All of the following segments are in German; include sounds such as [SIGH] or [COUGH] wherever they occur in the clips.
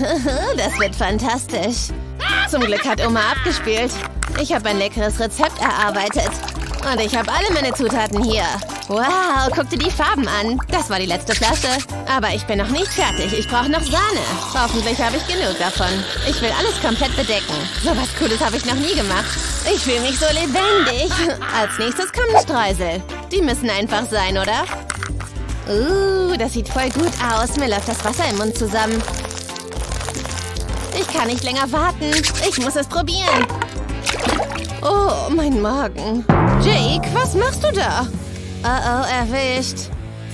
[LAUGHS] das wird fantastisch. Zum Glück hat Oma abgespielt. Ich habe ein leckeres Rezept erarbeitet. Und ich habe alle meine Zutaten hier. Wow, guck dir die Farben an. Das war die letzte Flasche. Aber ich bin noch nicht fertig. Ich brauche noch Sahne. Hoffentlich habe ich genug davon. Ich will alles komplett bedecken. So was Cooles habe ich noch nie gemacht. Ich fühle mich so lebendig. Als nächstes kommen Streusel. Die müssen einfach sein, oder? Uh, das sieht voll gut aus. Mir läuft das Wasser im Mund zusammen. Ich kann nicht länger warten. Ich muss es probieren. Oh, mein Magen. Jake, was machst du da? Oh oh, erwischt.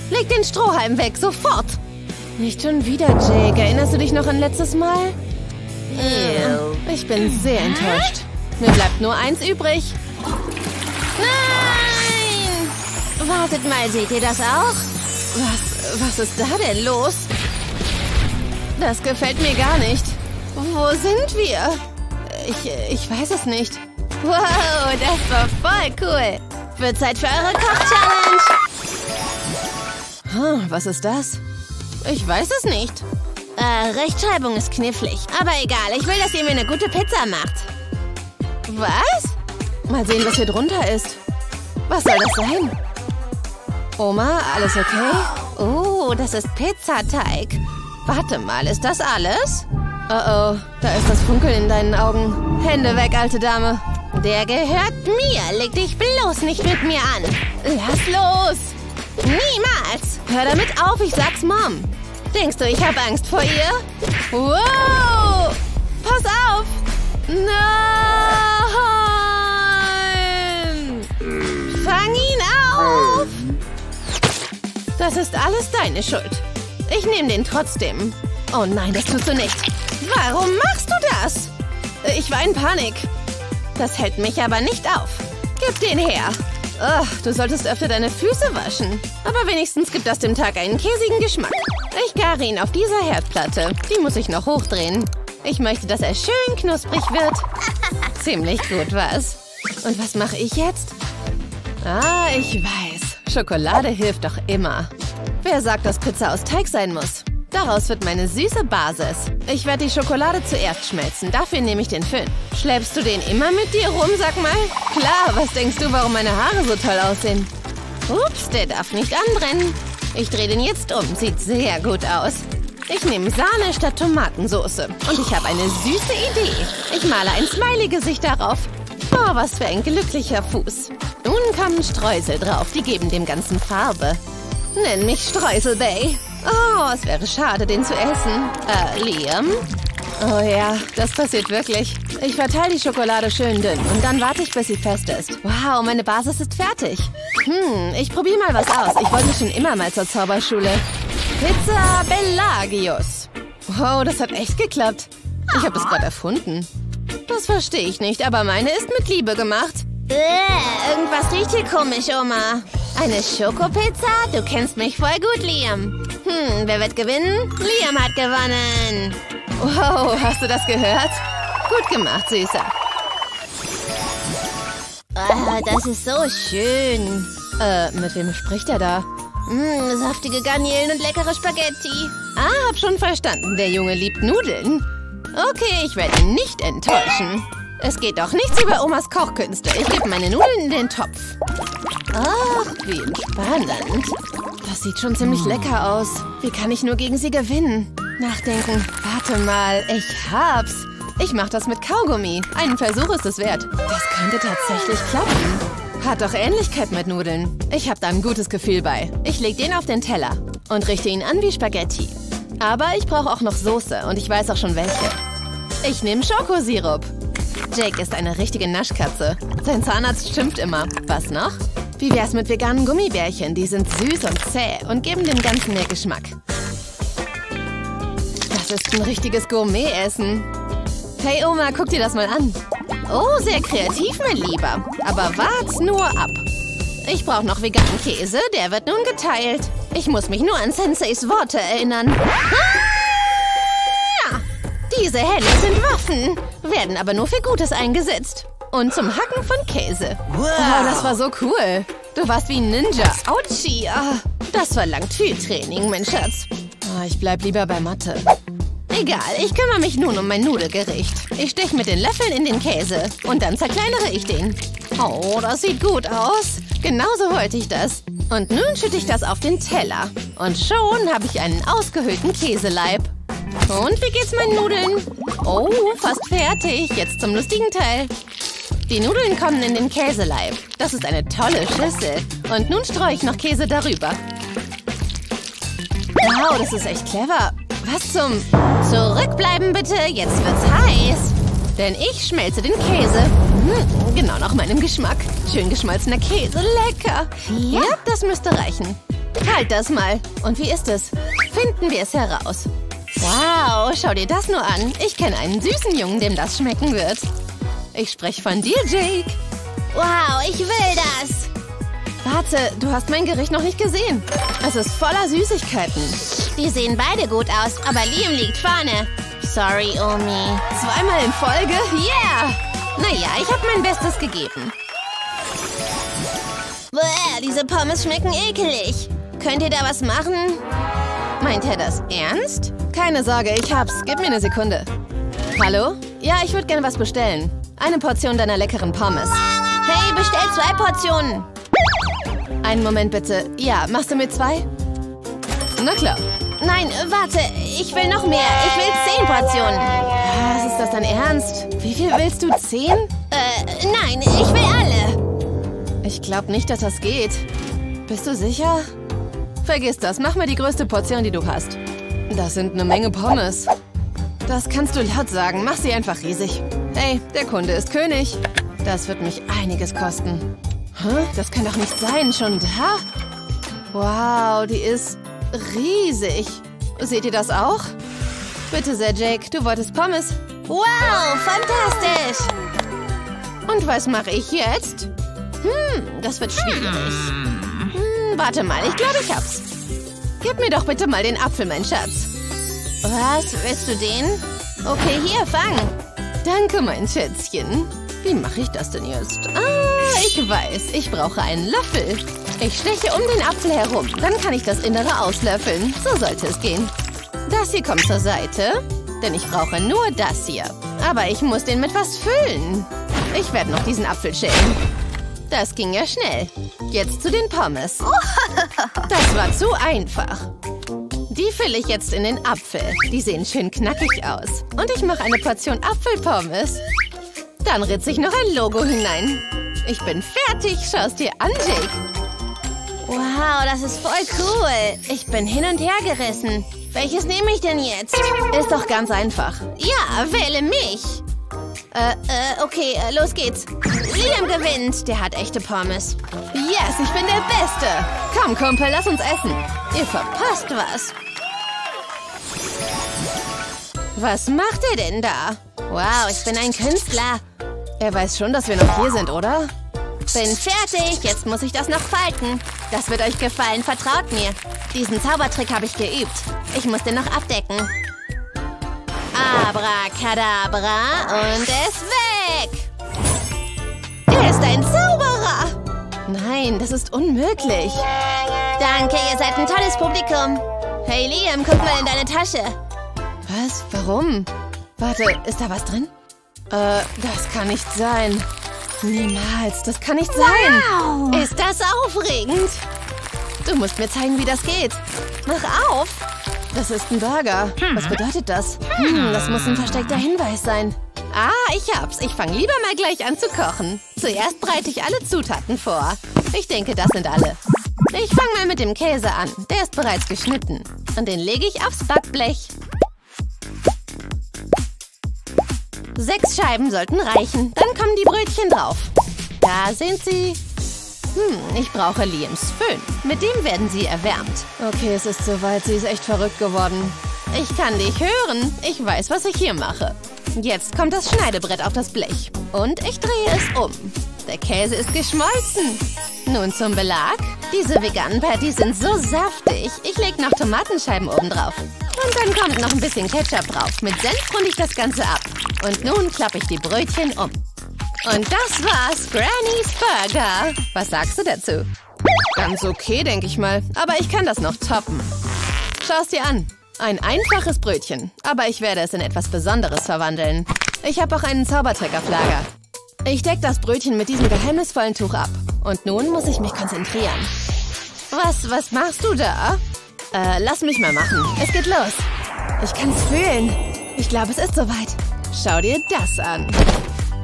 Leg den Strohhalm weg, sofort. Nicht schon wieder, Jake. Erinnerst du dich noch an letztes Mal? Ew. Ich bin sehr enttäuscht. Mir bleibt nur eins übrig. Nein! Wartet mal, seht ihr das auch? Was, was ist da denn los? Das gefällt mir gar nicht. Wo sind wir? Ich, ich weiß es nicht. Wow, das war voll cool. Wird Zeit für eure Koch-Challenge. Was ist das? Ich weiß es nicht. Äh, Rechtschreibung ist knifflig. Aber egal, ich will, dass ihr mir eine gute Pizza macht. Was? Mal sehen, was hier drunter ist. Was soll das sein? Oma, alles okay? Oh, das ist Pizzateig. Warte mal, ist das alles? Oh oh, da ist das Funkeln in deinen Augen. Hände weg, alte Dame. Der gehört mir. Leg dich bloß nicht mit mir an. Lass los. Niemals. Hör damit auf, ich sag's Mom. Denkst du, ich habe Angst vor ihr? Wow! Pass auf! Nein! Fang ihn auf! Das ist alles deine Schuld. Ich nehme den trotzdem. Oh nein, das tust du nicht. Warum machst du das? Ich war in Panik. Das hält mich aber nicht auf. Gib den her. Oh, du solltest öfter deine Füße waschen. Aber wenigstens gibt das dem Tag einen käsigen Geschmack. Ich gare ihn auf dieser Herdplatte. Die muss ich noch hochdrehen. Ich möchte, dass er schön knusprig wird. [LAUGHS] Ziemlich gut, was? Und was mache ich jetzt? Ah, ich weiß. Schokolade hilft doch immer. Wer sagt, dass Pizza aus Teig sein muss? Daraus wird meine süße Basis. Ich werde die Schokolade zuerst schmelzen. Dafür nehme ich den Föhn. Schleppst du den immer mit dir rum, sag mal? Klar, was denkst du, warum meine Haare so toll aussehen? Ups, der darf nicht anbrennen. Ich drehe den jetzt um. Sieht sehr gut aus. Ich nehme Sahne statt Tomatensauce. Und ich habe eine süße Idee. Ich male ein Smiley-Gesicht darauf. Oh, was für ein glücklicher Fuß. Nun kommen Streusel drauf. Die geben dem Ganzen Farbe. Nenn mich Streuselbay. Oh, es wäre schade, den zu essen. Äh, Liam? Oh ja, das passiert wirklich. Ich verteile die Schokolade schön dünn und dann warte ich, bis sie fest ist. Wow, meine Basis ist fertig. Hm, ich probiere mal was aus. Ich wollte schon immer mal zur Zauberschule. Pizza Bellagius. Wow, das hat echt geklappt. Ich habe es gerade erfunden. Das verstehe ich nicht, aber meine ist mit Liebe gemacht. Äh, irgendwas riecht hier komisch, Oma. Eine Schokopizza? Du kennst mich voll gut, Liam. Hm, wer wird gewinnen? Liam hat gewonnen. Wow, hast du das gehört? Gut gemacht, Süßer. Ah, das ist so schön. Äh, mit wem spricht er da? Mh, saftige Garnelen und leckere Spaghetti. Ah, hab schon verstanden. Der Junge liebt Nudeln. Okay, ich werde ihn nicht enttäuschen. Es geht doch nichts über Omas Kochkünste. Ich gebe meine Nudeln in den Topf. Ach, wie entspannend. Das sieht schon ziemlich lecker aus. Wie kann ich nur gegen sie gewinnen? Nachdenken. Warte mal, ich hab's. Ich mach das mit Kaugummi. Einen Versuch ist es wert. Das könnte tatsächlich klappen. Hat doch Ähnlichkeit mit Nudeln. Ich hab da ein gutes Gefühl bei. Ich leg den auf den Teller und richte ihn an wie Spaghetti. Aber ich brauche auch noch Soße und ich weiß auch schon welche. Ich nehme Schokosirup. Jake ist eine richtige Naschkatze. Sein Zahnarzt schimpft immer. Was noch? Wie wär's mit veganen Gummibärchen? Die sind süß und zäh und geben dem Ganzen mehr Geschmack. Das ist ein richtiges Gourmet-Essen. Hey Oma, guck dir das mal an. Oh, sehr kreativ, mein Lieber. Aber wart's nur ab. Ich brauche noch veganen Käse, der wird nun geteilt. Ich muss mich nur an Senseis Worte erinnern. Ah! Diese Hände sind Waffen, werden aber nur für Gutes eingesetzt. Und zum Hacken von Käse. Wow, das war so cool. Du warst wie ein Ninja. Autschi. Ah, das verlangt viel Training, mein Schatz. Ah, ich bleib lieber bei Mathe. Egal, ich kümmere mich nun um mein Nudelgericht. Ich steche mit den Löffeln in den Käse und dann zerkleinere ich den. Oh, das sieht gut aus. Genauso wollte ich das. Und nun schütte ich das auf den Teller. Und schon habe ich einen ausgehöhlten Käseleib. Und wie geht's meinen Nudeln? Oh, fast fertig. Jetzt zum lustigen Teil. Die Nudeln kommen in den Käseleib. Das ist eine tolle Schüssel. Und nun streue ich noch Käse darüber. Wow, das ist echt clever. Was zum... Zurückbleiben bitte, jetzt wird's heiß. Denn ich schmelze den Käse. Hm, genau nach meinem Geschmack. Schön geschmolzener Käse, lecker. Ja, das müsste reichen. Halt das mal. Und wie ist es? Finden wir es heraus. Wow, schau dir das nur an. Ich kenne einen süßen Jungen, dem das schmecken wird. Ich spreche von dir, Jake. Wow, ich will das. Warte, du hast mein Gericht noch nicht gesehen. Es ist voller Süßigkeiten. Die sehen beide gut aus, aber Liam liegt vorne. Sorry, Omi. Zweimal in Folge? Yeah! Naja, ich habe mein Bestes gegeben. Bäh, diese Pommes schmecken ekelig. Könnt ihr da was machen? Meint er das ernst? Keine Sorge, ich hab's. Gib mir eine Sekunde. Hallo? Ja, ich würde gerne was bestellen. Eine Portion deiner leckeren Pommes. Hey, bestell zwei Portionen. Einen Moment bitte. Ja, machst du mir zwei? Na klar. Nein, warte. Ich will noch mehr. Ich will zehn Portionen. Was ist das dein Ernst? Wie viel willst du? Zehn? Äh, nein, ich will alle. Ich glaube nicht, dass das geht. Bist du sicher? Vergiss das. Mach mir die größte Portion, die du hast. Das sind eine Menge Pommes. Das kannst du laut sagen. Mach sie einfach riesig. Hey, der Kunde ist König. Das wird mich einiges kosten. Hä? Das kann doch nicht sein. Schon da? Wow, die ist riesig. Seht ihr das auch? Bitte sehr, Jake. Du wolltest Pommes. Wow, fantastisch. Und was mache ich jetzt? Hm, das wird schwierig. Hm, warte mal, ich glaube, ich hab's. Gib mir doch bitte mal den Apfel, mein Schatz. Was? Willst du den? Okay, hier, fang. Danke, mein Schätzchen. Wie mache ich das denn jetzt? Ah, ich weiß. Ich brauche einen Löffel. Ich steche um den Apfel herum. Dann kann ich das Innere auslöffeln. So sollte es gehen. Das hier kommt zur Seite. Denn ich brauche nur das hier. Aber ich muss den mit was füllen. Ich werde noch diesen Apfel schälen. Das ging ja schnell. Jetzt zu den Pommes. [LAUGHS] Das war zu einfach. Die fülle ich jetzt in den Apfel. Die sehen schön knackig aus. Und ich mache eine Portion Apfelpommes. Dann ritze ich noch ein Logo hinein. Ich bin fertig. Schau es dir an, Jake. Wow, das ist voll cool. Ich bin hin und her gerissen. Welches nehme ich denn jetzt? Ist doch ganz einfach. Ja, wähle mich. Äh, äh, okay, äh, los geht's. Liam gewinnt. Der hat echte Pommes. Yes, ich bin der Beste. Komm, Kumpel, lass uns essen. Ihr verpasst was. Was macht er denn da? Wow, ich bin ein Künstler. Er weiß schon, dass wir noch hier sind, oder? Bin fertig. Jetzt muss ich das noch falten. Das wird euch gefallen, vertraut mir. Diesen Zaubertrick habe ich geübt. Ich muss den noch abdecken. Abracadabra und ist weg. Er ist ein Zauberer. Nein, das ist unmöglich. Danke, ihr seid ein tolles Publikum. Hey Liam, guck mal in deine Tasche. Was? Warum? Warte, ist da was drin? Äh, das kann nicht sein. Niemals, das kann nicht sein. Wow. Ist das aufregend? Du musst mir zeigen, wie das geht. Mach auf. Das ist ein Burger. Was bedeutet das? Hm, das muss ein versteckter Hinweis sein. Ah, ich hab's. Ich fange lieber mal gleich an zu kochen. Zuerst breite ich alle Zutaten vor. Ich denke, das sind alle. Ich fange mal mit dem Käse an. Der ist bereits geschnitten. Und den lege ich aufs Backblech. Sechs Scheiben sollten reichen. Dann kommen die Brötchen drauf. Da sind sie. Hm, ich brauche Liams Föhn. Mit dem werden sie erwärmt. Okay, es ist soweit. Sie ist echt verrückt geworden. Ich kann dich hören. Ich weiß, was ich hier mache. Jetzt kommt das Schneidebrett auf das Blech. Und ich drehe es um. Der Käse ist geschmolzen. Nun zum Belag. Diese veganen Patties sind so saftig. Ich lege noch Tomatenscheiben oben drauf. Und dann kommt noch ein bisschen Ketchup drauf. Mit Senf runde ich das Ganze ab. Und nun klappe ich die Brötchen um. Und das war's, Granny's Burger. Was sagst du dazu? Ganz okay, denke ich mal. Aber ich kann das noch toppen. Schau es dir an. Ein einfaches Brötchen, aber ich werde es in etwas Besonderes verwandeln. Ich habe auch einen Zaubertrick auf Lager. Ich decke das Brötchen mit diesem geheimnisvollen Tuch ab. Und nun muss ich mich konzentrieren. Was, was machst du da? Äh, lass mich mal machen. Es geht los. Ich kann es fühlen. Ich glaube, es ist soweit. Schau dir das an.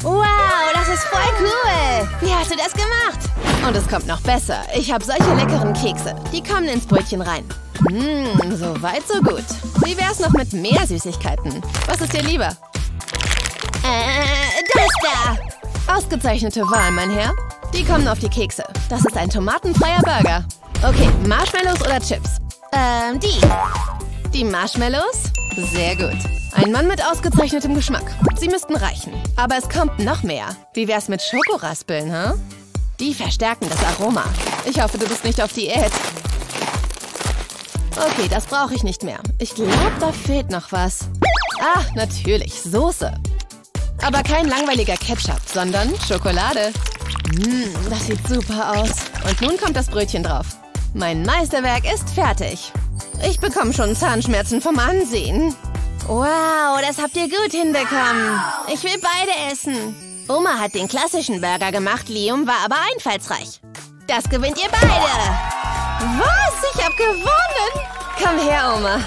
Wow, das ist voll cool. Wie hast du das gemacht? Und es kommt noch besser. Ich habe solche leckeren Kekse. Die kommen ins Brötchen rein. Mmh, so weit, so gut. Wie wär's noch mit mehr Süßigkeiten? Was ist dir lieber? Äh, das da. Ausgezeichnete Wahl, mein Herr. Die kommen auf die Kekse. Das ist ein tomatenfreier Burger. Okay, Marshmallows oder Chips? Ähm, die. Die Marshmallows? Sehr gut. Ein Mann mit ausgezeichnetem Geschmack. Sie müssten reichen. Aber es kommt noch mehr. Wie wär's mit Schokoraspeln, hä? Huh? Die verstärken das Aroma. Ich hoffe, du bist nicht auf Diät. Okay, das brauche ich nicht mehr. Ich glaube, da fehlt noch was. Ah, natürlich, Soße. Aber kein langweiliger Ketchup, sondern Schokolade. Mmh, das sieht super aus. Und nun kommt das Brötchen drauf. Mein Meisterwerk ist fertig. Ich bekomme schon Zahnschmerzen vom Ansehen. Wow, das habt ihr gut hinbekommen. Ich will beide essen. Oma hat den klassischen Burger gemacht, Liam war aber einfallsreich. Das gewinnt ihr beide. Was? Ich hab gewonnen? Komm her, Oma.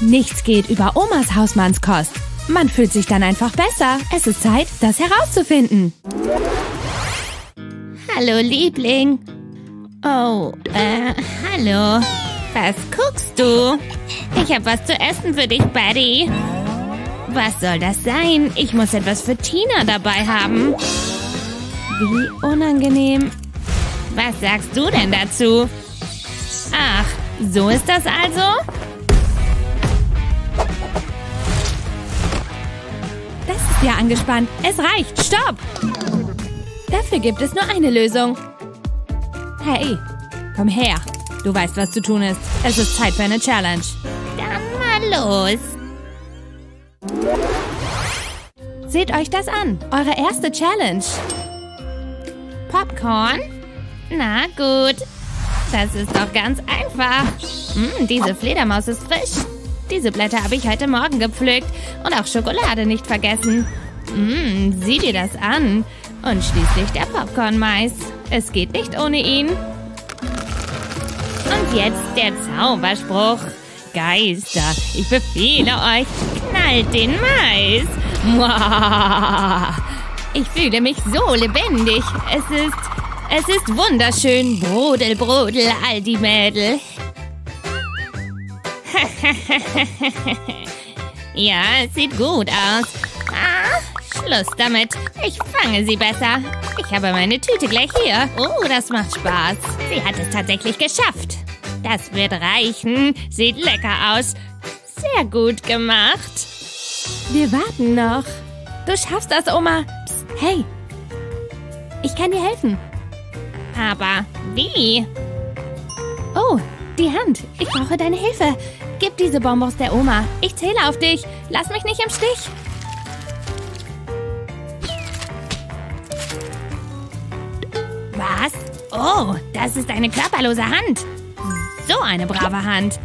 Nichts geht über Omas Hausmannskost. Man fühlt sich dann einfach besser. Es ist Zeit, das herauszufinden. Hallo, Liebling. Oh, äh, hallo. Was guckst du? Ich habe was zu essen für dich, Buddy. Was soll das sein? Ich muss etwas für Tina dabei haben. Wie unangenehm. Was sagst du denn dazu? Ach, so ist das also? Das ist ja angespannt. Es reicht. Stopp! Dafür gibt es nur eine Lösung. Hey, komm her. Du weißt, was zu tun ist. Es ist Zeit für eine Challenge. Dann mal los. Seht euch das an. Eure erste Challenge. Popcorn? Na gut. Das ist doch ganz einfach. Mm, diese Fledermaus ist frisch. Diese Blätter habe ich heute Morgen gepflückt. Und auch Schokolade nicht vergessen. Mm, sieh dir das an. Und schließlich der Popcorn-Mais. Es geht nicht ohne ihn. Und jetzt der Zauberspruch. Geister, ich befehle euch, knallt den Mais. Ich fühle mich so lebendig. Es ist es ist wunderschön. Brodel, brodel, all die Mädel. [LAUGHS] ja, es sieht gut aus. Schluss damit. Ich fange sie besser. Ich habe meine Tüte gleich hier. Oh, das macht Spaß. Sie hat es tatsächlich geschafft. Das wird reichen. Sieht lecker aus. Sehr gut gemacht. Wir warten noch. Du schaffst das, Oma. Psst, hey. Ich kann dir helfen. Aber wie? Oh, die Hand. Ich brauche deine Hilfe. Gib diese Bonbons der Oma. Ich zähle auf dich. Lass mich nicht im Stich. Was? Oh, das ist eine körperlose Hand. So eine brave Hand.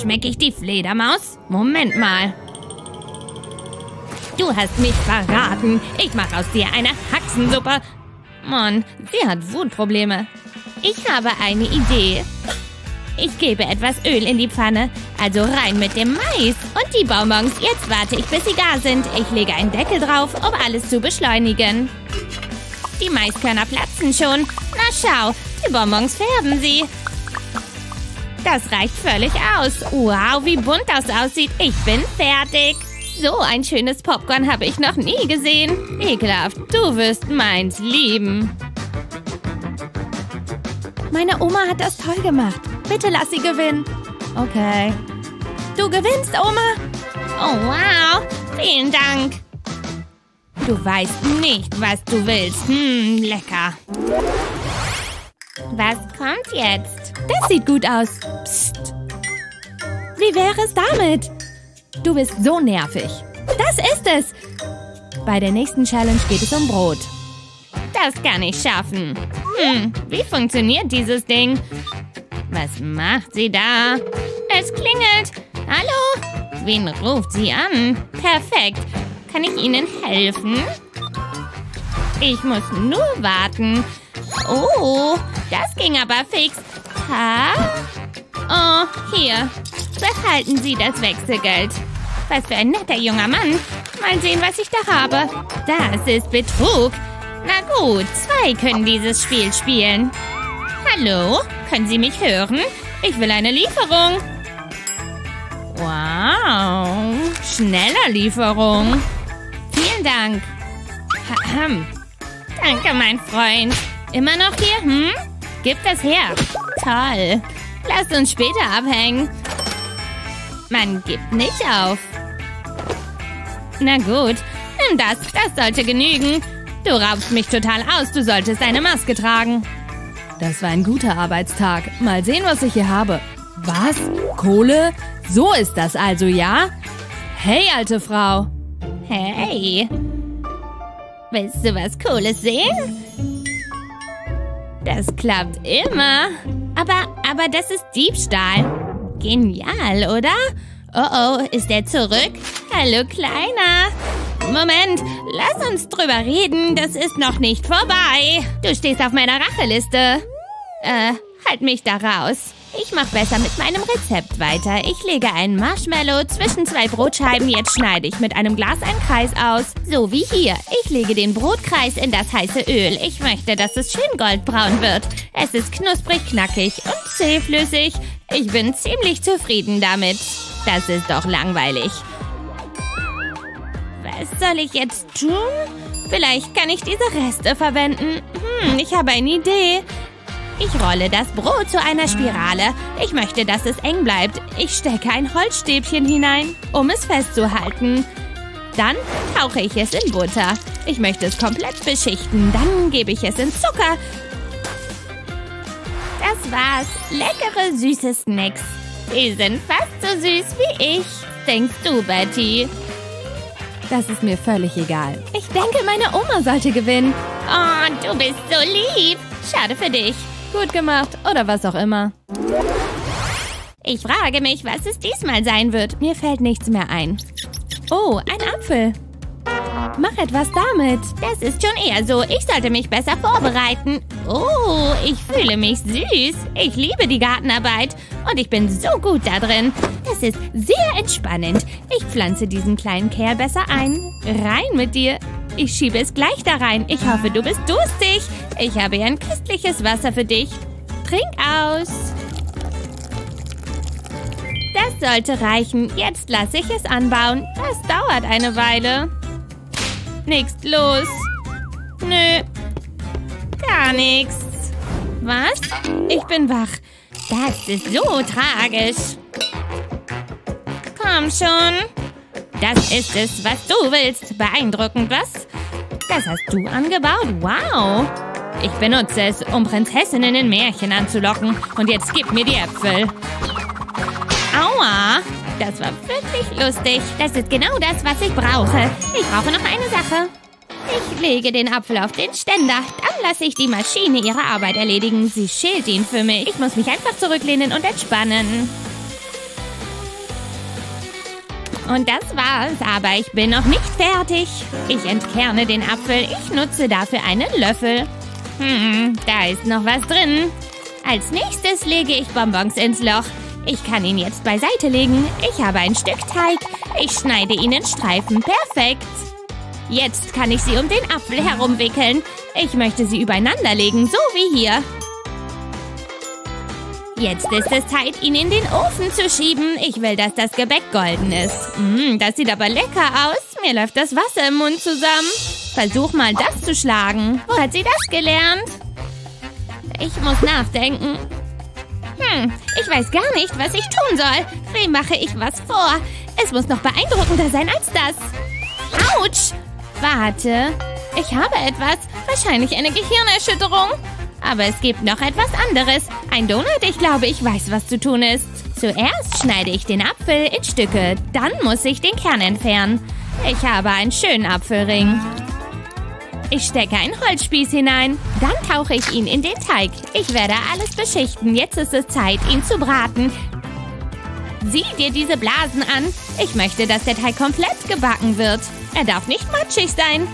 Schmecke ich die Fledermaus? Moment mal. Du hast mich verraten. Ich mache aus dir eine Haxensuppe. Mann, sie hat Wutprobleme. Ich habe eine Idee. Ich gebe etwas Öl in die Pfanne, also rein mit dem Mais und die Bonbons. Jetzt warte ich, bis sie gar sind. Ich lege einen Deckel drauf, um alles zu beschleunigen. Die Maiskörner platzen schon. Na schau, die Bonbons färben sie. Das reicht völlig aus. Wow, wie bunt das aussieht. Ich bin fertig. So ein schönes Popcorn habe ich noch nie gesehen. Ekelhaft, du wirst meins lieben. Meine Oma hat das toll gemacht. Bitte lass sie gewinnen. Okay. Du gewinnst, Oma. Oh, wow. Vielen Dank. Du weißt nicht, was du willst. Hm, lecker. Was kommt jetzt? Das sieht gut aus. Psst. Wie wäre es damit? Du bist so nervig. Das ist es. Bei der nächsten Challenge geht es um Brot. Das kann ich schaffen. Hm, wie funktioniert dieses Ding? Was macht sie da? Es klingelt. Hallo? Wen ruft sie an? Perfekt. Kann ich Ihnen helfen? Ich muss nur warten. Oh, das ging aber fix. Ha? Oh, hier. Behalten Sie das Wechselgeld. Was für ein netter junger Mann. Mal sehen, was ich da habe. Das ist Betrug. Na gut, zwei können dieses Spiel spielen. Hallo? Können Sie mich hören? Ich will eine Lieferung. Wow. Schneller Lieferung. Vielen Dank. Ahem. Danke, mein Freund. Immer noch hier, hm? Gib das her. Toll. Lass uns später abhängen. Man gibt nicht auf. Na gut, das, das sollte genügen. Du raubst mich total aus. Du solltest eine Maske tragen. Das war ein guter Arbeitstag. Mal sehen, was ich hier habe. Was? Kohle? So ist das also, ja? Hey, alte Frau. Hey. Willst du was Cooles sehen? Das klappt immer. Aber, aber das ist Diebstahl. Genial, oder? Oh oh, ist er zurück? Hallo, Kleiner. Moment, lass uns drüber reden. Das ist noch nicht vorbei. Du stehst auf meiner Racheliste. Äh, halt mich da raus. Ich mach besser mit meinem Rezept weiter. Ich lege einen Marshmallow zwischen zwei Brotscheiben. Jetzt schneide ich mit einem Glas einen Kreis aus. So wie hier. Ich lege den Brotkreis in das heiße Öl. Ich möchte, dass es schön goldbraun wird. Es ist knusprig, knackig und zähflüssig. Ich bin ziemlich zufrieden damit. Das ist doch langweilig. Was soll ich jetzt tun? Vielleicht kann ich diese Reste verwenden. Hm, ich habe eine Idee. Ich rolle das Brot zu einer Spirale. Ich möchte, dass es eng bleibt. Ich stecke ein Holzstäbchen hinein, um es festzuhalten. Dann tauche ich es in Butter. Ich möchte es komplett beschichten. Dann gebe ich es in Zucker. Das war's. Leckere, süße Snacks. Die sind fast so süß wie ich. Denkst du, Betty? Das ist mir völlig egal. Ich denke, meine Oma sollte gewinnen. Oh, du bist so lieb. Schade für dich. Gut gemacht oder was auch immer. Ich frage mich, was es diesmal sein wird. Mir fällt nichts mehr ein. Oh, ein Apfel. Mach etwas damit. Das ist schon eher so. Ich sollte mich besser vorbereiten. Oh, ich fühle mich süß. Ich liebe die Gartenarbeit. Und ich bin so gut da drin. Das ist sehr entspannend. Ich pflanze diesen kleinen Kerl besser ein. Rein mit dir. Ich schiebe es gleich da rein. Ich hoffe, du bist durstig. Ich habe hier ein köstliches Wasser für dich. Trink aus. Das sollte reichen. Jetzt lasse ich es anbauen. Das dauert eine Weile. Nix los. Nö. Gar nichts. Was? Ich bin wach. Das ist so tragisch. Komm schon. Das ist es, was du willst. Beeindruckend, was? Das hast du angebaut? Wow. Ich benutze es, um Prinzessinnen in Märchen anzulocken. Und jetzt gib mir die Äpfel. Aua. Das war wirklich lustig. Das ist genau das, was ich brauche. Ich brauche noch eine Sache. Ich lege den Apfel auf den Ständer. Dann lasse ich die Maschine ihre Arbeit erledigen. Sie schält ihn für mich. Ich muss mich einfach zurücklehnen und entspannen. Und das war's, aber ich bin noch nicht fertig. Ich entkerne den Apfel. Ich nutze dafür einen Löffel. Hm, da ist noch was drin. Als nächstes lege ich Bonbons ins Loch. Ich kann ihn jetzt beiseite legen. Ich habe ein Stück Teig. Ich schneide ihn in Streifen. Perfekt. Jetzt kann ich sie um den Apfel herumwickeln. Ich möchte sie übereinander legen, so wie hier. Jetzt ist es Zeit, ihn in den Ofen zu schieben. Ich will, dass das Gebäck golden ist. Mm, das sieht aber lecker aus. Mir läuft das Wasser im Mund zusammen. Versuch mal, das zu schlagen. Wo hat sie das gelernt? Ich muss nachdenken. Hm, ich weiß gar nicht, was ich tun soll. Wem mache ich was vor? Es muss noch beeindruckender sein als das. Autsch! Warte, ich habe etwas. Wahrscheinlich eine Gehirnerschütterung. Aber es gibt noch etwas anderes. Ein Donut, ich glaube, ich weiß, was zu tun ist. Zuerst schneide ich den Apfel in Stücke. Dann muss ich den Kern entfernen. Ich habe einen schönen Apfelring. Ich stecke einen Holzspieß hinein. Dann tauche ich ihn in den Teig. Ich werde alles beschichten. Jetzt ist es Zeit, ihn zu braten. Sieh dir diese Blasen an. Ich möchte, dass der Teig komplett gebacken wird. Er darf nicht matschig sein.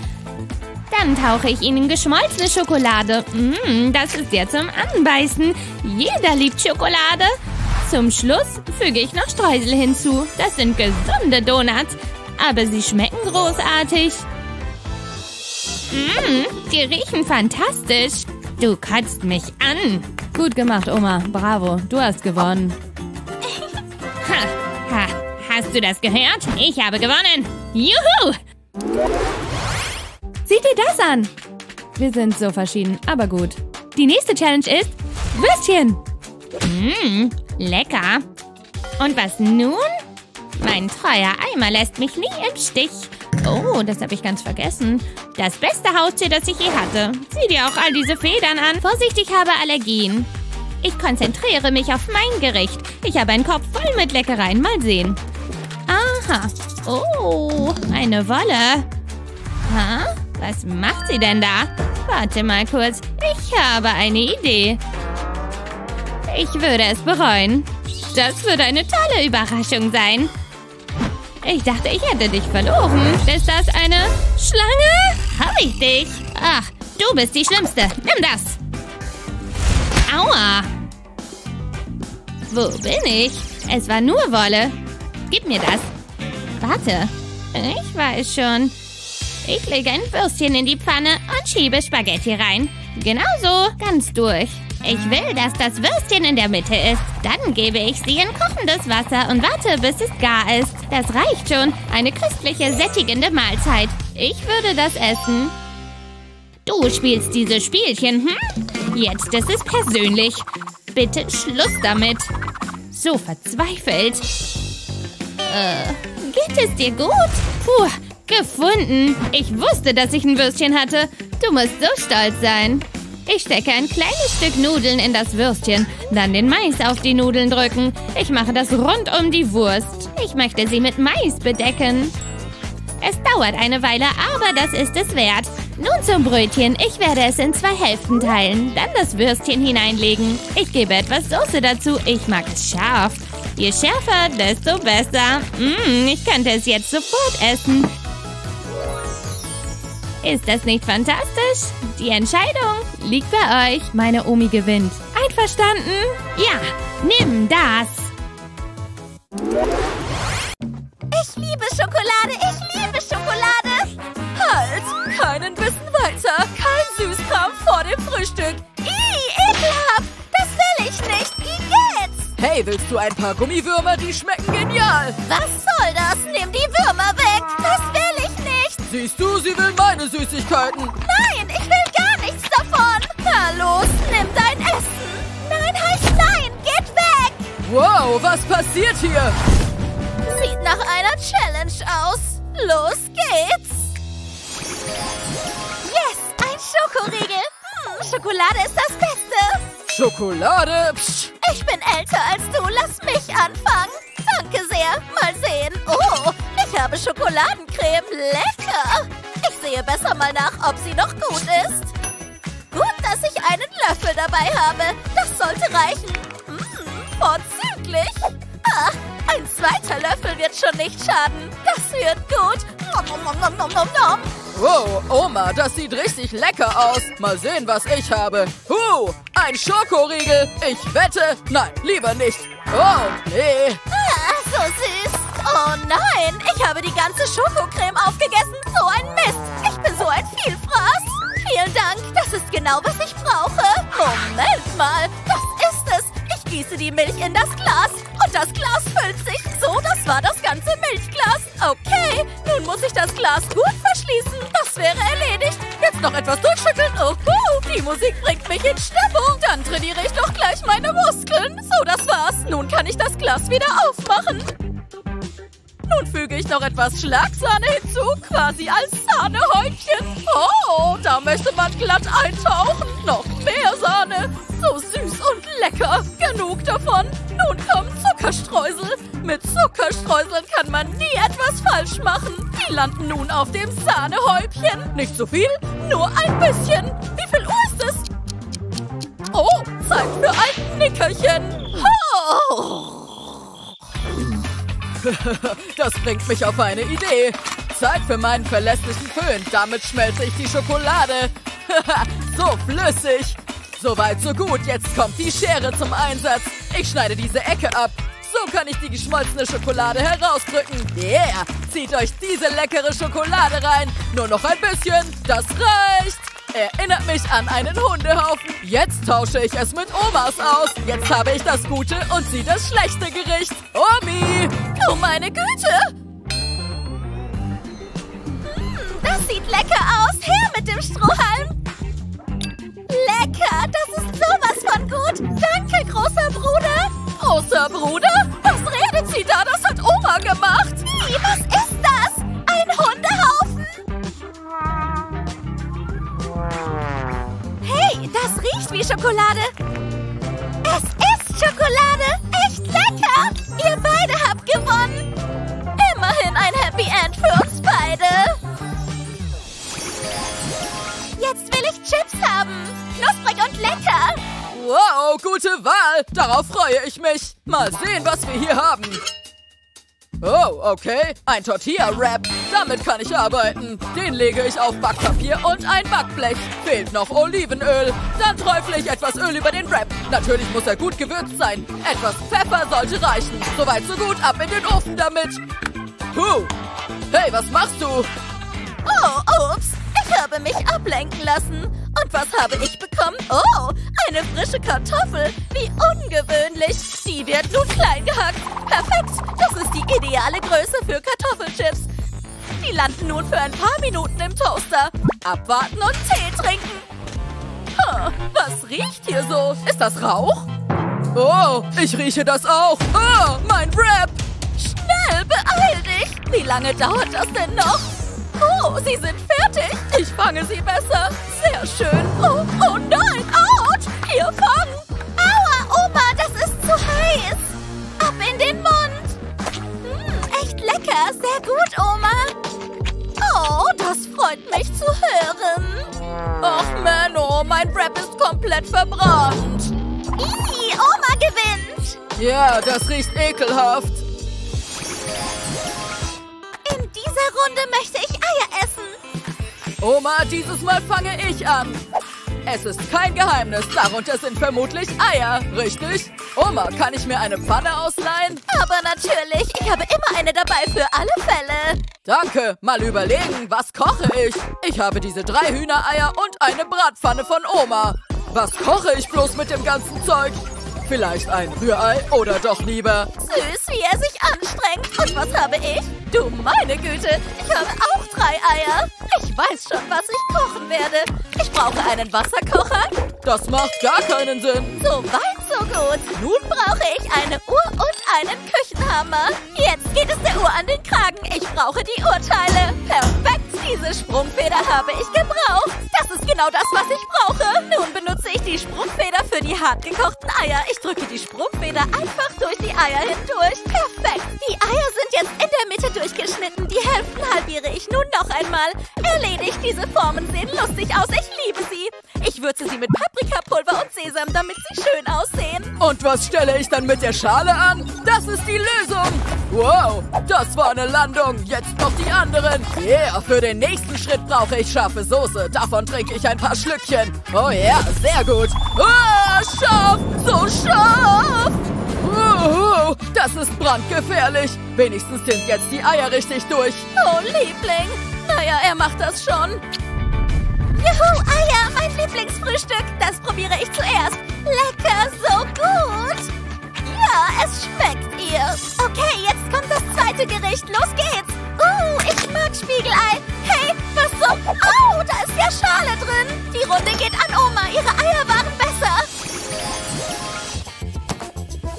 Dann tauche ich ihn in geschmolzene Schokolade. Mmh, das ist ja zum Anbeißen. Jeder liebt Schokolade. Zum Schluss füge ich noch Streusel hinzu. Das sind gesunde Donuts. Aber sie schmecken großartig. Mmh, die riechen fantastisch. Du kotzt mich an. Gut gemacht, Oma. Bravo. Du hast gewonnen. [LAUGHS] Ha, ha. Hast du das gehört? Ich habe gewonnen. Juhu! Sieh dir das an. Wir sind so verschieden, aber gut. Die nächste Challenge ist Würstchen. Mmh, lecker. Und was nun? Mein treuer Eimer lässt mich nie im Stich. Oh, das habe ich ganz vergessen. Das beste Haustier, das ich je hatte. Sieh dir auch all diese Federn an. Vorsicht, ich habe Allergien. Ich konzentriere mich auf mein Gericht. Ich habe einen Kopf voll mit Leckereien. Mal sehen. Aha. Oh, eine Wolle. Ha? Was macht sie denn da? Warte mal kurz. Ich habe eine Idee. Ich würde es bereuen. Das würde eine tolle Überraschung sein. Ich dachte, ich hätte dich verloren. Ist das eine Schlange? Hab ich dich? Ach, du bist die Schlimmste. Nimm das. Aua. Wo bin ich? Es war nur Wolle. Gib mir das. Warte. Ich weiß schon. Ich lege ein Würstchen in die Pfanne und schiebe Spaghetti rein. Genau so, ganz durch. Ich will, dass das Würstchen in der Mitte ist. Dann gebe ich sie in kochendes Wasser und warte, bis es gar ist. Das reicht schon. Eine köstliche, sättigende Mahlzeit. Ich würde das essen. Du spielst diese Spielchen, hm? Jetzt ist es persönlich. Bitte Schluss damit. So verzweifelt. Äh, geht es dir gut? Puh, gefunden. Ich wusste, dass ich ein Würstchen hatte. Du musst so stolz sein. Ich stecke ein kleines Stück Nudeln in das Würstchen, dann den Mais auf die Nudeln drücken. Ich mache das rund um die Wurst. Ich möchte sie mit Mais bedecken. Es dauert eine Weile, aber das ist es wert. Nun zum Brötchen. Ich werde es in zwei Hälften teilen, dann das Würstchen hineinlegen. Ich gebe etwas Soße dazu. Ich mag es scharf. Je schärfer, desto besser. Mmh, ich könnte es jetzt sofort essen. Ist das nicht fantastisch? Die Entscheidung liegt bei euch. Meine Omi gewinnt. Einverstanden? Ja, nimm das. Ich liebe Schokolade, ich liebe Schokolade. Halt, keinen Bissen weiter. Kein Süßkram vor dem Frühstück. Ih, ekelhaft. Das will ich nicht. Igitt. Hey, willst du ein paar Gummiwürmer? Die schmecken genial. Was soll das? Nimm die Würmer weg. Siehst du, sie will meine Süßigkeiten. Nein, ich will gar nichts davon. Na los, nimm dein Essen. Nein heißt nein. Geht weg. Wow, was passiert hier? Sieht nach einer Challenge aus. Los geht's. Yes, ein Schokoriegel. Hm, Schokolade ist das Beste. Schokolade? Psch. Ich bin älter als du. Lass mich anfangen. Danke sehr. Mal sehen. Oh, ich habe Schokoladencreme. Lecker. Ich sehe besser mal nach, ob sie noch gut ist. Gut, dass ich einen Löffel dabei habe. Das sollte reichen. Mmh, vorzüglich. Ah, ein zweiter Löffel wird schon nicht schaden. Das wird gut. Nom, nom, nom. Wow, Oma, das sieht richtig lecker aus. Mal sehen, was ich habe. Huh, ein Schokoriegel. Ich wette, nein, lieber nicht. Oh, nee. Ah, so süß. Oh nein, ich habe die ganze Schokocreme aufgegessen. So ein Mist. Ich bin so ein Vielfraß. Vielen Dank, das ist genau, was ich brauche. Moment mal, das ist es. Ich gieße die Milch in das Glas und das Glas füllt sich. So, das war das ganze Milchglas. Okay, nun muss ich das Glas gut verschließen. Das wäre erledigt. Jetzt noch etwas durchschütteln. Oh, uh, die Musik bringt mich in Stimmung. Dann trainiere ich doch gleich meine Muskeln. So, das war's. Nun kann ich das Glas wieder aufmachen. Nun füge ich noch etwas Schlagsahne hinzu, quasi als Sahnehäubchen. Oh, da möchte man glatt eintauchen. Noch mehr Sahne. So süß und lecker. Genug davon. Nun Zucker Zuckerstreusel. Mit Zuckerstreuseln kann man nie etwas falsch machen. Die landen nun auf dem Sahnehäubchen. Nicht so viel, nur ein bisschen. Wie viel Uhr ist es? Oh, Zeit für ein Nickerchen. Oh. [LAUGHS] Das bringt mich auf eine Idee. Zeit für meinen verlässlichen Föhn. Damit schmelze ich die Schokolade. [LAUGHS] so flüssig. Soweit, so gut. Jetzt kommt die Schere zum Einsatz. Ich schneide diese Ecke ab. So kann ich die geschmolzene Schokolade herausdrücken. Yeah! Zieht euch diese leckere Schokolade rein. Nur noch ein bisschen. Das reicht. Erinnert mich an einen Hundehaufen. Jetzt tausche ich es mit Omas aus. Jetzt habe ich das gute und sie das schlechte Gericht. Omi! Oh, meine Güte! Hm, das sieht lecker aus. Her mit dem Strohhalm. Lecker, das ist sowas von gut. Danke, großer Bruder. Großer Bruder? Was redet sie da? Das hat Oma gemacht. Wie, was riecht wie Schokolade. Es ist Schokolade. Echt lecker. Ihr beide habt gewonnen. Immerhin ein Happy End für uns beide. Jetzt will ich Chips haben. Knusprig und lecker. Wow, gute Wahl. Darauf freue ich mich. Mal sehen, was wir hier haben. Oh, okay. Ein Tortilla-Wrap. Damit kann ich arbeiten. Den lege ich auf Backpapier und ein Backblech. Fehlt noch Olivenöl. Dann träufle ich etwas Öl über den Wrap. Natürlich muss er gut gewürzt sein. Etwas Pfeffer sollte reichen. Soweit so gut. Ab in den Ofen damit. Puh. Hey, was machst du? Oh, ups. Ich habe mich ablenken lassen. Und was habe ich bekommen? Oh, eine frische Kartoffel. Wie ungewöhnlich. Die wird nun klein gehackt. Perfekt. Das ist die ideale Größe für Kartoffelchips. Die landen nun für ein paar Minuten im Toaster. Abwarten und Tee trinken. Huh, was riecht hier so? Ist das Rauch? Oh, ich rieche das auch. Oh, mein Wrap. Schnell, beeil dich. Wie lange dauert das denn noch? Oh, sie sind fertig. Ich fange sie besser. Sehr schön. Oh, oh nein. Autsch. Hier fangen. Aua, Oma, das ist zu heiß. Ab in den Mund. Hm, echt lecker. Sehr gut, Oma. Oh, das freut mich zu hören. Ach, Menno, mein Wrap ist komplett verbrannt. Ih, Oma gewinnt. Ja, das riecht ekelhaft. Dieser Runde möchte ich Eier essen. Oma, dieses Mal fange ich an. Es ist kein Geheimnis, darunter sind vermutlich Eier, richtig? Oma, kann ich mir eine Pfanne ausleihen? Aber natürlich, ich habe immer eine dabei für alle Fälle. Danke, mal überlegen, was koche ich? Ich habe diese drei Hühnereier und eine Bratpfanne von Oma. Was koche ich bloß mit dem ganzen Zeug? Vielleicht ein Rührei oder doch lieber... Süß, wie er sich anstrengt. Und was habe ich? Du meine Güte, ich habe auch drei Eier. Ich weiß schon, was ich kochen werde. Ich brauche einen Wasserkocher. Das macht gar keinen Sinn. So weit, so gut. Nun brauche ich eine Uhr und einen Küchenhammer. Jetzt geht es der Uhr an den Kragen. Ich brauche die Urteile. Perfekt, diese Sprungfeder habe ich gebraucht. Das ist genau das, was ich brauche. Nun benutze ich die Sprungfeder für die hartgekochten Eier. Ich drücke die Sprungfeder einfach durch die Eier hindurch. Perfekt. Die Eier sind jetzt in der Mitte durchgeschnitten. Die Hälften halbiere ich nun noch einmal. Erledigt. Diese Formen sehen lustig aus. Ich liebe sie. Ich würze sie mit Paprikapulver und Sesam, damit sie schön aussehen. Und was stelle ich dann mit der Schale an? Das ist die Lösung. Wow, das war eine Landung. Jetzt noch die anderen. Yeah, für den nächsten Schritt brauche ich scharfe Soße. Davon trinke ich ein paar Schlückchen. Oh ja, yeah, sehr gut. Oh, scharf, so scharf. Uh, das ist brandgefährlich. Wenigstens sind jetzt die Eier richtig durch. Oh, Liebling. Naja, er macht das schon. Juhu, Eier, mein Lieblingsfrühstück. Das probiere ich zuerst. Lecker, so gut. Ja, es schmeckt ihr. Okay, jetzt kommt das zweite Gericht. Los geht's. Uh, ich mag Spiegelei. Hey, was so? Oh, da ist ja Schale drin. Die Runde geht an Oma. Ihre Eier waren besser.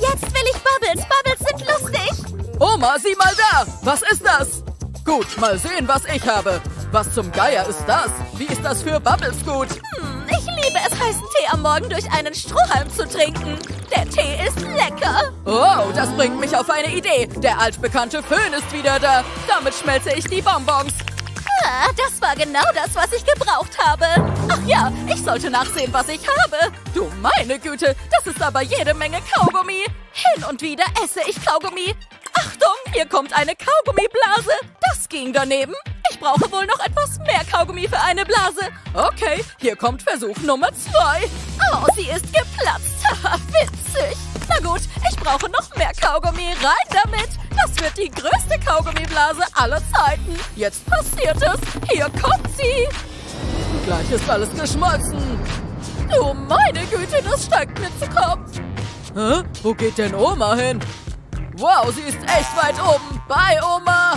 Jetzt will ich Bubbles. Bubbles sind lustig. Oma, sieh mal da. Was ist das? Gut, mal sehen, was ich habe. Was zum Geier ist das? Wie ist das für Bubbles gut? Hm, ich liebe es, heißen Tee am Morgen durch einen Strohhalm zu trinken. Der Tee ist lecker. Oh, das bringt mich auf eine Idee. Der altbekannte Föhn ist wieder da. Damit schmelze ich die Bonbons. Ah, das war genau das, was ich gebraucht habe. Ach ja, ich sollte nachsehen, was ich habe. Du meine Güte, das ist aber jede Menge Kaugummi. Hin und wieder esse ich Kaugummi. Achtung, hier kommt eine Kaugummiblase. Das ging daneben. Ich brauche wohl noch etwas mehr Kaugummi für eine Blase. Okay, hier kommt Versuch Nummer zwei. Oh, sie ist geplatzt. [LAUGHS] Haha, witzig. Na gut, ich brauche noch mehr Kaugummi. Rein damit. Das wird die größte Kaugummiblase aller Zeiten. Jetzt passiert es. Hier kommt sie. Gleich ist alles geschmolzen. Du meine Güte, das steigt mir zu Kopf. Hä? Wo geht denn Oma hin? Wow, sie ist echt weit oben. Bye, Oma.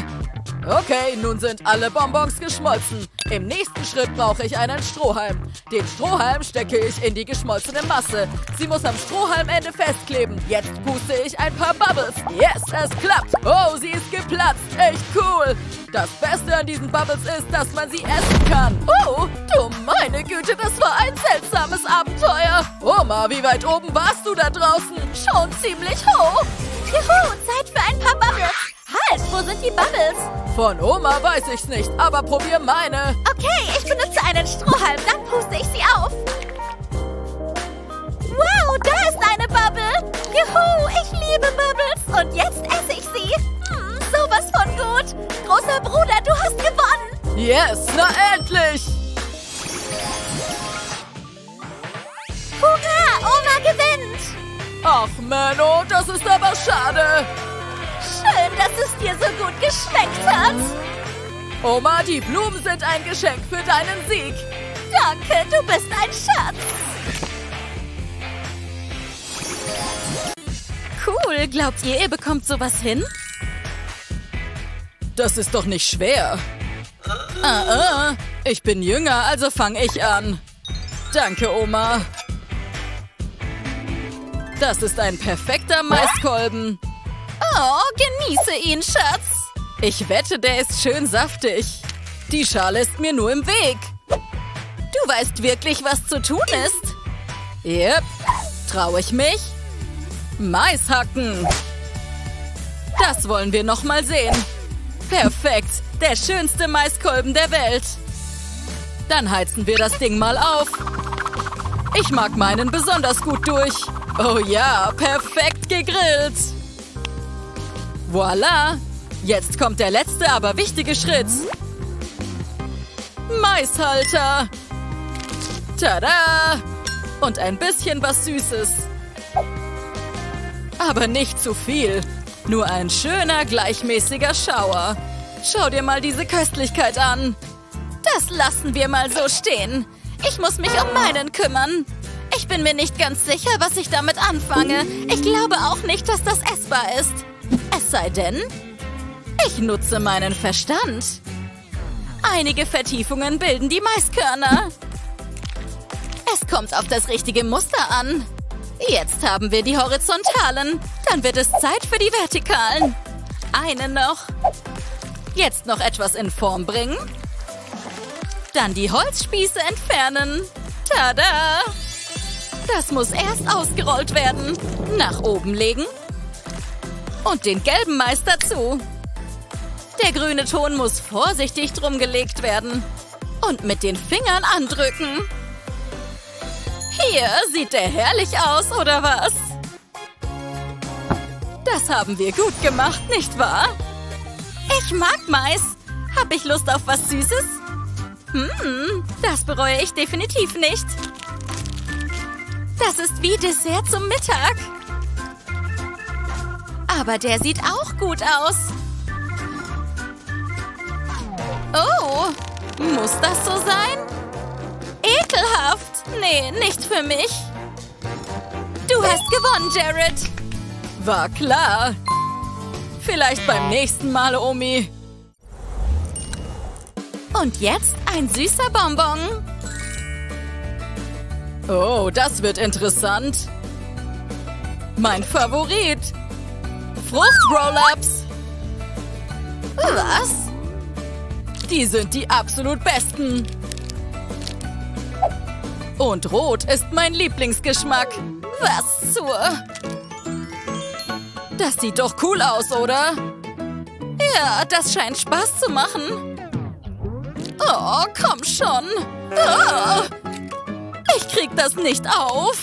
Okay, nun sind alle Bonbons geschmolzen. Im nächsten Schritt brauche ich einen Strohhalm. Den Strohhalm stecke ich in die geschmolzene Masse. Sie muss am Strohhalmende festkleben. Jetzt puste ich ein paar Bubbles. Yes, es klappt. Oh, sie ist geplatzt. Echt cool. Das Beste an diesen Bubbles ist, dass man sie essen kann. Oh, du meine Güte, das war ein seltsames Abenteuer. Oma, wie weit oben warst du da draußen? Schon ziemlich hoch. Juhu, Zeit für ein paar Bubbles. Halt, wo sind die Bubbles? Von Oma weiß ich's nicht, aber probier meine. Okay, ich benutze einen Strohhalm, dann puste ich sie auf. Wow, da ist eine Bubble. Juhu, ich liebe Bubbles. Und jetzt esse ich sie. Hm, sowas von gut. Großer Bruder, du hast gewonnen. Yes, na endlich. Hurra, Oma gewinnt. Ach, Menno, das ist aber schade. Dass es dir so gut geschmeckt hat. Oma, die Blumen sind ein Geschenk für deinen Sieg. Danke, du bist ein Schatz. Cool, glaubt ihr, ihr bekommt sowas hin? Das ist doch nicht schwer. Ah, ah, ich bin jünger, also fange ich an. Danke, Oma. Das ist ein perfekter Maiskolben. Oh, genieße ihn, Schatz. Ich wette, der ist schön saftig. Die Schale ist mir nur im Weg. Du weißt wirklich, was zu tun ist. Yep. Trau ich mich? Mais hacken. Das wollen wir noch mal sehen. Perfekt. Der schönste Maiskolben der Welt. Dann heizen wir das Ding mal auf. Ich mag meinen besonders gut durch. Oh ja, perfekt gegrillt. Voila! Jetzt kommt der letzte, aber wichtige Schritt. Maishalter. Tada! Und ein bisschen was Süßes. Aber nicht zu viel. Nur ein schöner, gleichmäßiger Schauer. Schau dir mal diese Köstlichkeit an. Das lassen wir mal so stehen. Ich muss mich um meinen kümmern. Ich bin mir nicht ganz sicher, was ich damit anfange. Ich glaube auch nicht, dass das essbar ist. Es sei denn, ich nutze meinen Verstand. Einige Vertiefungen bilden die Maiskörner. Es kommt auf das richtige Muster an. Jetzt haben wir die horizontalen. Dann wird es Zeit für die vertikalen. Eine noch. Jetzt noch etwas in Form bringen. Dann die Holzspieße entfernen. Tada! Das muss erst ausgerollt werden. Nach oben legen. Und den gelben Mais dazu. Der grüne Ton muss vorsichtig drum gelegt werden. Und mit den Fingern andrücken. Hier sieht der herrlich aus, oder was? Das haben wir gut gemacht, nicht wahr? Ich mag Mais. Hab ich Lust auf was Süßes? Hm, das bereue ich definitiv nicht. Das ist wie Dessert zum Mittag. Aber der sieht auch gut aus. Oh, muss das so sein? Ekelhaft. Nee, nicht für mich. Du hast gewonnen, Jared. War klar. Vielleicht beim nächsten Mal, Omi. Und jetzt ein süßer Bonbon. Oh, das wird interessant. Mein Favorit. Frucht-Roll-Ups. Was? Die sind die absolut besten. Und rot ist mein Lieblingsgeschmack. Was zur... Das sieht doch cool aus, oder? Ja, das scheint Spaß zu machen. Oh, komm schon. Oh, ich krieg das nicht auf.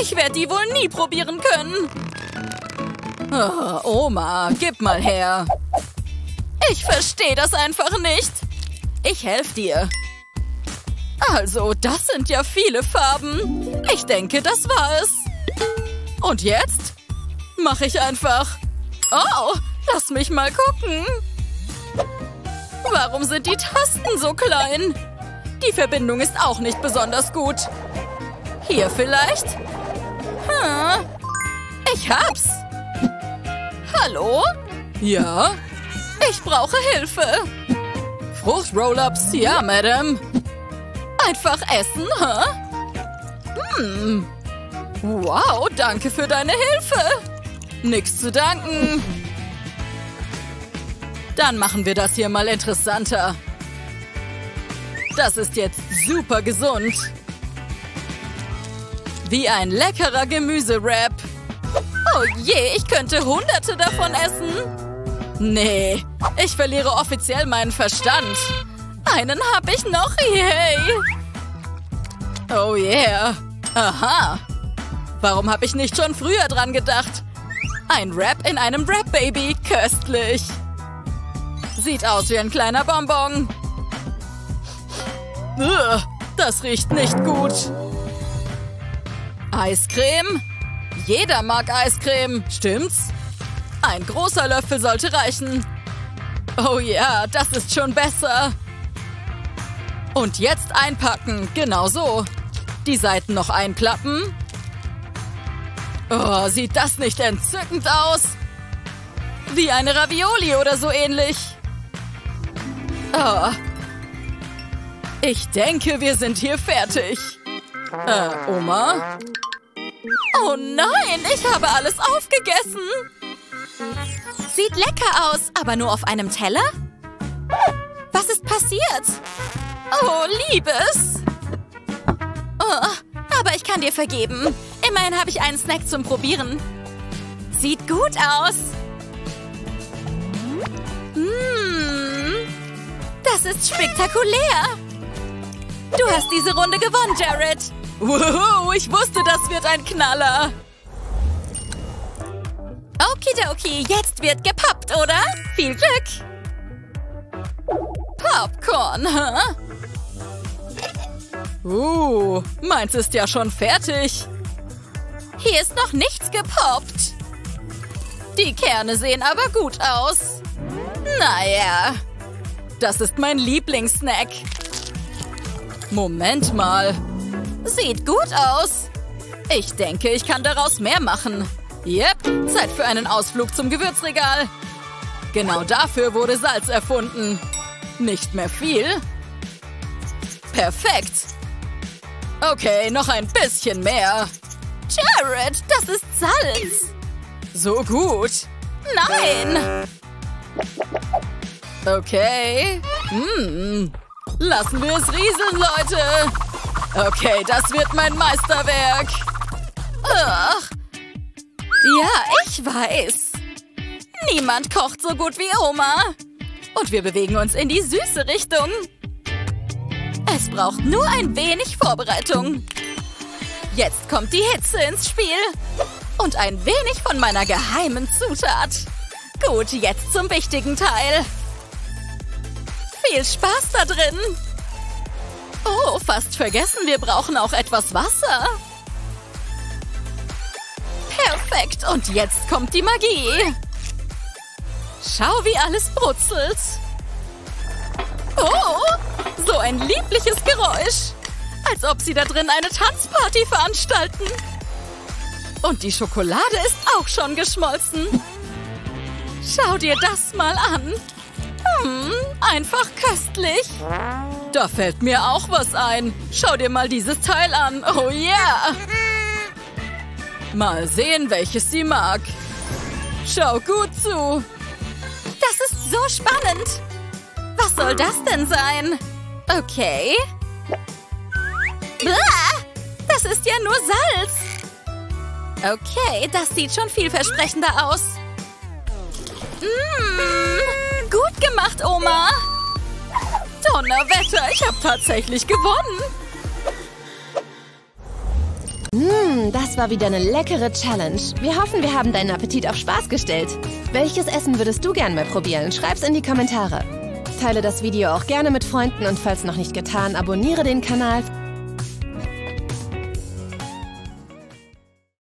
Ich werde die wohl nie probieren können. Oh, Oma, gib mal her. Ich verstehe das einfach nicht. Ich helfe dir. Also, das sind ja viele Farben. Ich denke, das war es. Und jetzt? Mache ich einfach. Oh, lass mich mal gucken. Warum sind die Tasten so klein? Die Verbindung ist auch nicht besonders gut. Hier vielleicht? Hm. Ich hab's. Hallo? Ja? Ich brauche Hilfe. Frucht-Roll-Ups, ja, Madame. Einfach essen, hä? Hm. Wow, danke für deine Hilfe. Nix zu danken. Dann machen wir das hier mal interessanter. Das ist jetzt super gesund. Wie ein leckerer Gemüsewrap. Oh je, ich könnte hunderte davon essen. Nee, ich verliere offiziell meinen Verstand. Einen hab ich noch, yay. Oh yeah. Aha. Warum habe ich nicht schon früher dran gedacht? Ein Rap in einem Rap-Baby. Köstlich. Sieht aus wie ein kleiner Bonbon. Ugh, das riecht nicht gut. Eiscreme? Jeder mag Eiscreme, stimmt's? Ein großer Löffel sollte reichen. Oh ja, das ist schon besser. Und jetzt einpacken, genau so. Die Seiten noch einklappen. Oh, sieht das nicht entzückend aus? Wie eine Ravioli oder so ähnlich. Oh. Ich denke, wir sind hier fertig. Äh, Oma? Oh nein, ich habe alles aufgegessen. Sieht lecker aus, aber nur auf einem Teller? Was ist passiert? Oh, Liebes. Oh, aber ich kann dir vergeben. Immerhin habe ich einen Snack zum Probieren. Sieht gut aus. Mmh, das ist spektakulär. Du hast diese Runde gewonnen, Jared. Wuhu, ich wusste, das wird ein Knaller. Okidoki, jetzt wird gepoppt, oder? Viel Glück. Popcorn, hä? Uh, meins ist ja schon fertig. Hier ist noch nichts gepoppt. Die Kerne sehen aber gut aus. Naja, das ist mein Lieblingssnack. Moment mal. Sieht gut aus. Ich denke, ich kann daraus mehr machen. Yep, Zeit für einen Ausflug zum Gewürzregal. Genau dafür wurde Salz erfunden. Nicht mehr viel. Perfekt. Okay, noch ein bisschen mehr. Jared, das ist Salz. So gut. Nein. Okay. Hm. Lassen wir es rieseln, Leute. Okay, das wird mein Meisterwerk. Ach. Ja, ich weiß. Niemand kocht so gut wie Oma. Und wir bewegen uns in die süße Richtung. Es braucht nur ein wenig Vorbereitung. Jetzt kommt die Hitze ins Spiel. Und ein wenig von meiner geheimen Zutat. Gut, jetzt zum wichtigen Teil. Viel Spaß da drin. Oh, fast vergessen, wir brauchen auch etwas Wasser. Perfekt, und jetzt kommt die Magie. Schau, wie alles brutzelt. Oh, so ein liebliches Geräusch. Als ob sie da drin eine Tanzparty veranstalten. Und die Schokolade ist auch schon geschmolzen. Schau dir das mal an. Hm, einfach köstlich. Da fällt mir auch was ein. Schau dir mal dieses Teil an. Oh yeah. Mal sehen, welches sie mag. Schau gut zu. Das ist so spannend. Was soll das denn sein? Okay. Blah! Das ist ja nur Salz. Okay, das sieht schon vielversprechender aus. Mmh, gut gemacht, Oma. Donnerwetter, ich habe tatsächlich gewonnen. Mmh, das war wieder eine leckere Challenge. Wir hoffen, wir haben deinen Appetit auf Spaß gestellt. Welches Essen würdest du gern mal probieren? Schreib's in die Kommentare. Teile das Video auch gerne mit Freunden und falls noch nicht getan, abonniere den Kanal